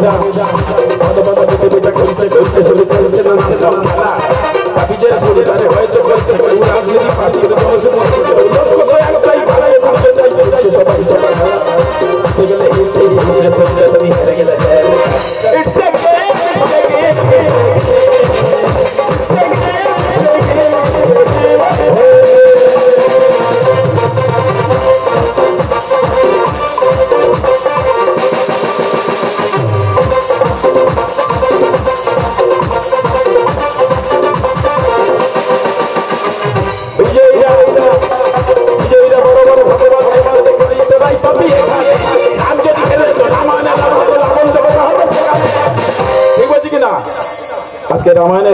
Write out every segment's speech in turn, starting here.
pৃথিবীটা bada bada পৃথিবীটা ঘুরছে ঘুরছে শুধু চলছে না না রং খেলা তাকিজের শুধু হয়তো বলছে কেউ রাজনীতি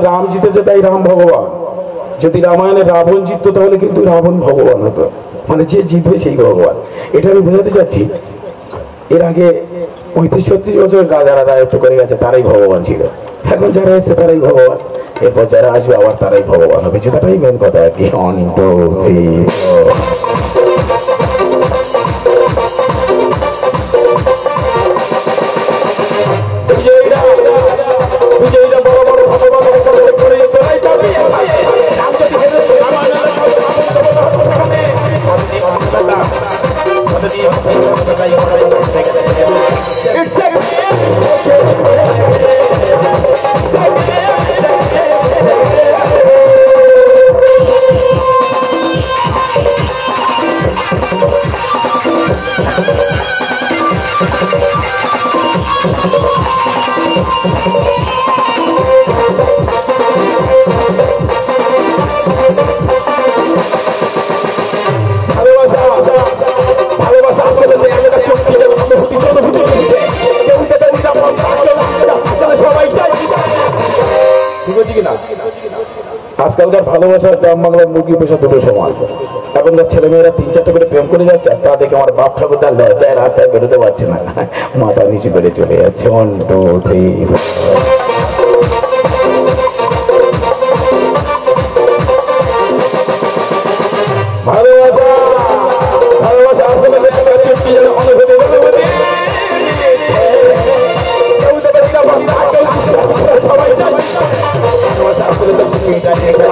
রাম জিতেছে তাই রাম ভগবান। যদি রামায়ণে রাবণ জিততো তাহলে কিন্তু রাবণ ভগবান হতো। মানে যে জিতবে সেই ভগবান। এটা আমি বোঝাতে চাচ্ছি, এর আগে পঁয়ত্রিশ ছত্রিশ বছর রাজারা রাজত্ব করে গেছে, তারাই ভগবান ছিল। এখন যারা এসছে তারাই ভগবান। এরপর যারা আসবে আবার তারাই ভগবান হবে। যেটাই মেন কথা আর কি। থ্রি আজকালকার ভালোবাসার গ্রাম বাংলার মুরগি পেশা দুটো সমান। এখনকার ছেলেমেয়েরা তিন, চারটে করে প্রেম করে যাচ্ছে তা দেখে আমার বাপ ঠাকুর তার লজ্জায় রাস্তায় বেরোতে পারছে না। মাথা নিচে বেড়ে চলে যাচ্ছে। ওয়ান টু থ্রি বান্দা, কেউ